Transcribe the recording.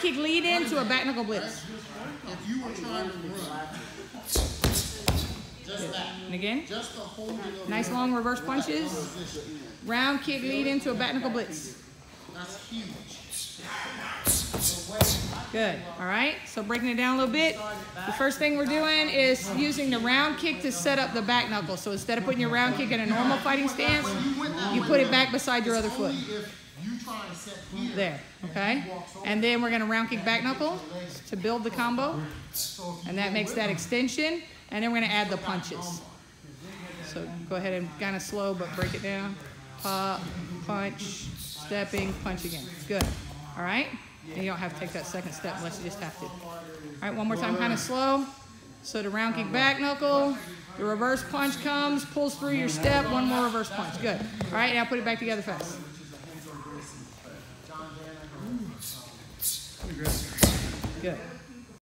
kick lead into a back knuckle blitz. If you were trying to run, just that, And again, just the holding nice long reverse punches. Round kick lead into a back knuckle blitz. that's huge. Good. All right. So breaking it down a little bit. The first thing we're doing is using the round kick to set up the back knuckle. So instead of putting your round kick in a normal fighting stance, you put it back beside your other foot. You try and set here, There. Okay. And then we're gonna round kick back knuckle to build the combo, and that makes that extension. And then we're gonna add the punches. So go ahead and kind of slow, but break it down. Pop, punch, stepping, punch again. Good. All right. And you don't have to take that second step unless you just have to. All right, one more time, kind of slow. So the round kick back knuckle, the reverse punch comes, pulls through your step, one more reverse punch. Good. All right, now put it back together fast. Good.